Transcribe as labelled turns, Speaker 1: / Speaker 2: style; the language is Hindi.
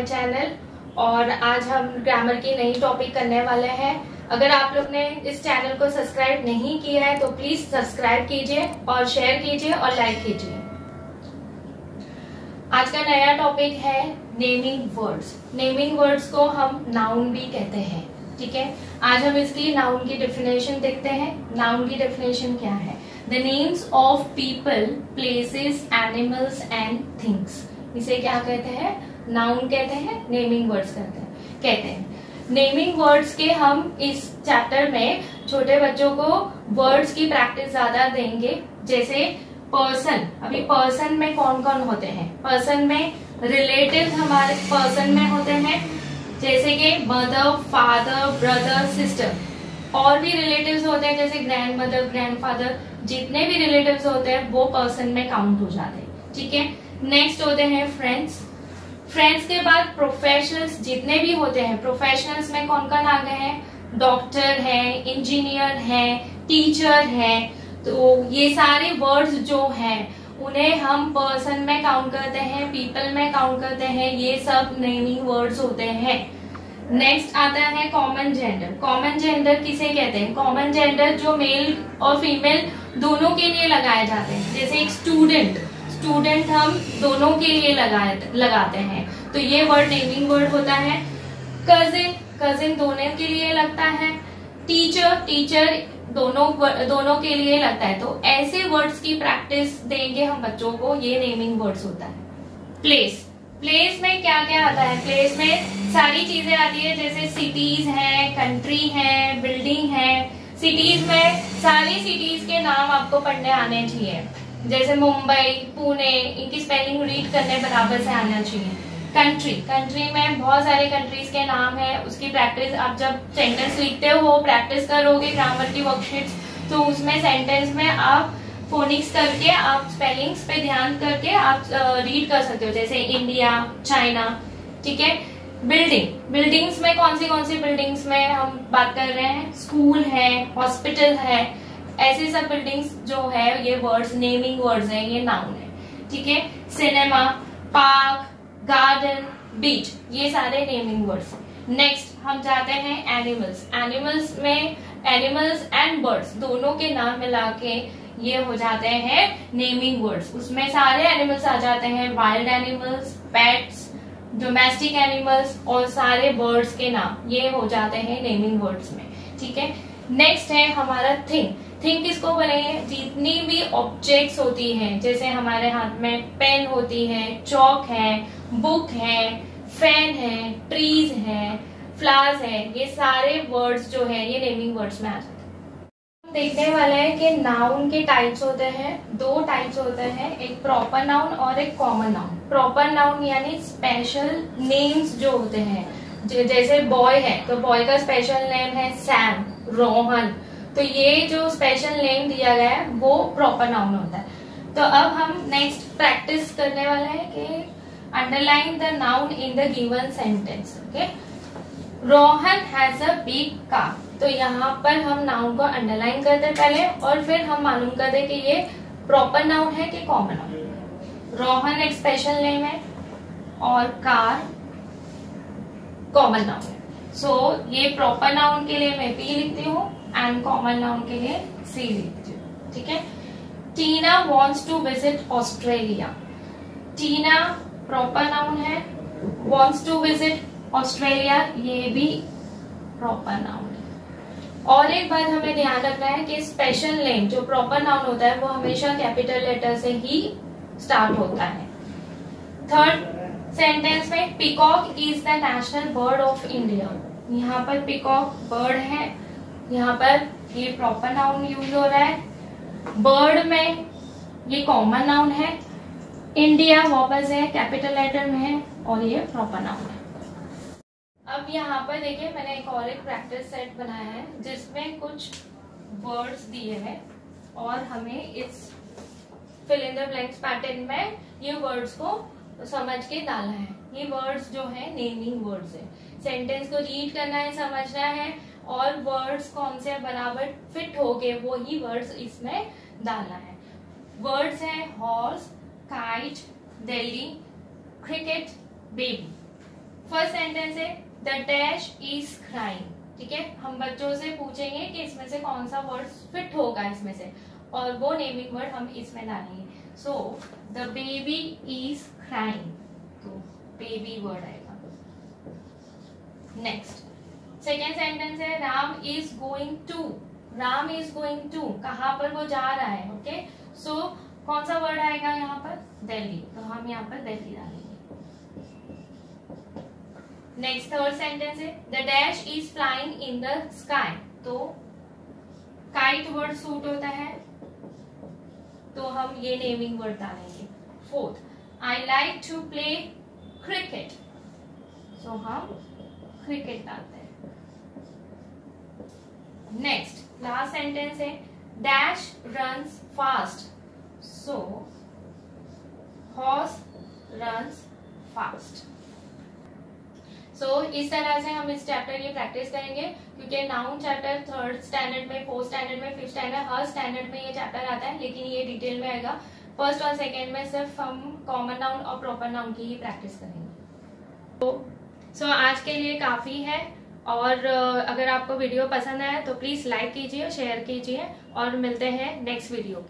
Speaker 1: माय चैनल और आज हम ग्रामर की नई टॉपिक करने वाले हैं। अगर आप लोग ने इस चैनल को सब्सक्राइब नहीं किया है तो प्लीज़ सब्सक्राइब कीजिए और शेयर कीजिए और लाइक कीजिए। आज का नया टॉपिक है नेमिंग वर्ड्स नेमिंग वर्ड्स को हम नाउन भी कहते हैं, ठीक है? आज हम इसकी नाउन की डेफिनेशन देखते हैं। नाउन की डेफिनेशन क्या है? The names of people places animals and things इसे क्या कहते हैं? नाउन कहते हैं नेमिंग वर्ड्स कहते हैं कहते हैं। नेमिंग वर्ड्स के हम इस चैप्टर में छोटे बच्चों को वर्ड्स की प्रैक्टिस ज़्यादा देंगे। जैसे पर्सन अभी पर्सन में कौन कौन होते हैं? पर्सन में रिलेटिव हमारे पर्सन में होते हैं। जैसे कि मदर फादर ब्रदर सिस्टर और भी रिलेटिव्स होते हैं, जैसे ग्रैंड मदर ग्रैंड फादर जितने भी रिलेटिव्स होते हैं, वो पर्सन में काउंट हो जाते हैं। ठीक है? नेक्स्ट होते हैं फ्रेंड्स फ्रेंड्स के बाद प्रोफेशनल्स जितने भी होते हैं प्रोफेशनल्स में कौन कौन आ गए हैं? डॉक्टर है इंजीनियर है टीचर है. तो ये सारे वर्ड्स जो हैं, उन्हें हम पर्सन में काउंट करते हैं पीपल में काउंट करते हैं, ये सब नेमिंग वर्ड्स होते हैं. नेक्स्ट आता है कॉमन जेंडर कॉमन जेंडर किसे कहते हैं? कॉमन जेंडर जो मेल और फीमेल दोनों के लिए लगाए जाते हैं. जैसे एक स्टूडेंट स्टूडेंट हम दोनों के लिए लगाते हैं। तो ये वर्ड नेमिंग वर्ड होता है। कजिन कजिन दोनों के लिए लगता है। टीचर टीचर दोनों दोनों के लिए लगता है। तो ऐसे वर्ड्स की प्रैक्टिस देंगे हम बच्चों को। ये नेमिंग वर्ड्स होता है। प्लेस प्लेस में क्या क्या आता है? प्लेस में सारी चीज़ें आती है, जैसे सिटीज़ है कंट्री है बिल्डिंग है। सिटीज़ में सारी सिटीज़ के नाम आपको पढ़ने आने चाहिए। जैसे मुंबई, पुणे, इनकी स्पेलिंग रीड करने बराबर से आना चाहिए। कंट्री कंट्री में बहुत सारे कंट्रीज़ के नाम है, उसकी प्रैक्टिस आप जब सेंटेंस लिखते हो प्रैक्टिस करोगे ग्रामर की वर्कशीट्स तो उसमें सेंटेंस में आप फोनिक्स करके, आप स्पेलिंग्स पे ध्यान करके आप रीड कर सकते हो। जैसे इंडिया चाइना ठीक है? बिल्डिंग बिल्डिंग्स में कौन सी कौन सी बिल्डिंग्स में हम बात कर रहे हैं? स्कूल है हॉस्पिटल है ऐसे सब बिल्डिंग्स जो है, ये वर्ड्स नेमिंग वर्ड्स हैं, ये नाउन है। ठीक है? सिनेमा पार्क गार्डन बीच ये सारे नेमिंग वर्ड्स नेक्स्ट हम जाते हैं एनिमल्स एनिमल्स में एनिमल्स एंड बर्ड्स दोनों के नाम मिला के ये हो जाते हैं नेमिंग वर्ड्स उसमें सारे एनिमल्स आ जाते हैं wild animals pets domestic animals और सारे बर्ड्स के नाम। ये हो जाते हैं नेमिंग वर्ड्स में। ठीक है? नेक्स्ट है हमारा थिंग थिंक किसको बोलेंगे जितनी भी ऑब्जेक्ट्स होती हैं, जैसे हमारे हाथ में पेन होती है चौक है बुक है फ़ैन है ट्रीज है फ्लावर्स है, ये सारे वर्ड्स जो है, ये नेमिंग वर्ड्स में आ जाते हैं। देखने वाले हैं कि नाउन के टाइप्स होते हैं, दो टाइप्स होते हैं, एक प्रॉपर नाउन और एक कॉमन नाउन प्रॉपर नाउन यानी स्पेशल नेम्स जो होते हैं। जैसे बॉय है तो बॉय का स्पेशल नेम है सैम रोहन। तो ये जो स्पेशल नेम दिया गया है वो प्रॉपर नाउन होता है। तो अब हम नेक्स्ट प्रैक्टिस करने वाले हैं कि underline the noun in the given sentence okay Rohan has a big car तो यहाँ पर हम नाउन को अंडरलाइन करते पहले और फिर हम मालूम करते कि ये प्रॉपर नाउन है कि कॉमन नाउन रोहन एक स्पेशल नेम है और कार कॉमन नाउन है। सो so, ये प्रॉपर नाउन के लिए मैं पी लिखती हूँ। एंड कॉमन नाउन के लिए सी लिखती हूँ ठीक है? Tina wants to visit Australia Tina proper noun है. वॉन्ट्स टू विज़िट ऑस्ट्रेलिया ये भी प्रॉपर नाउन है. और एक बात हमें ध्यान रखना है कि स्पेशल नेम जो प्रॉपर नाउन होता है, वो हमेशा कैपिटल लेटर से ही स्टार्ट होता है. थर्ड सेंटेंस में peacock is the national bird of India यहाँ पर पिकॉक बर्ड है. यहाँ पर ये प्रॉपर नाउन यूज़ हो रहा है। बर्ड में ये कॉमन नाउन है। इंडिया वापस है कैपिटल लेटर में है और ये प्रॉपर नाउन है। अब यहाँ पर देखिए, मैंने एक और एक प्रैक्टिस सेट बनाया है, जिसमें कुछ वर्ड्स दिए हैं और हमें इस fill in the blanks pattern में ये वर्ड्स को समझ के डालना है। ये वर्ड्स जो है नेमिंग वर्ड्स है। सेंटेंस को रीड करना है, समझना है। और वर्ड्स कौन से बराबर फिट हो गए, वो ही वर्ड्स इसमें डालना है। वर्ड्स है horse kite Delhi cricket baby first sentence है द डैश इज़ क्राइंग ठीक है? हम बच्चों से पूछेंगे कि इसमें से कौन सा वर्ड फिट होगा इसमें से। और वो नेमिंग वर्ड हम इसमें डालेंगे। So the baby is crime तो बेबी वर्ड आएगा। नेक्स्ट सेकेंड सेंटेंस है Ram is going to Ram is going to कहाँ पर वो जा रहा है ओके सो so, कौन सा वर्ड आएगा यहाँ पर? दिल्ली. तो हम यहाँ पर दिल्ली डालेंगे. नेक्स्ट थर्ड सेंटेंस है the dash is flying in the sky तो काइट वर्ड सूट होता है. तो हम ये नेमिंग वर्ड डालेंगे. Fourth I like to play cricket so हम क्रिकेट डालते हैं. नेक्स्ट लास्ट सेंटेंस है dash runs fast so horse runs fast so इस तरह से हम इस चैप्टर की प्रैक्टिस करेंगे क्योंकि नाउन चैप्टर थर्ड स्टैंडर्ड में फोर्थ स्टैंडर्ड में फिफ्थ स्टैंडर्ड हर स्टैंडर्ड में ये चैप्टर आता है लेकिन ये डिटेल में आएगा। फ़र्स्ट और सेकेंड में सिर्फ़ हम कॉमन नाउन और प्रॉपर नाउन की ही प्रैक्टिस करेंगे। तो सो so, आज के लिए काफ़ी है। और, अगर आपको वीडियो पसंद आया तो प्लीज़ लाइक कीजिए शेयर कीजिए और मिलते हैं नेक्स्ट वीडियो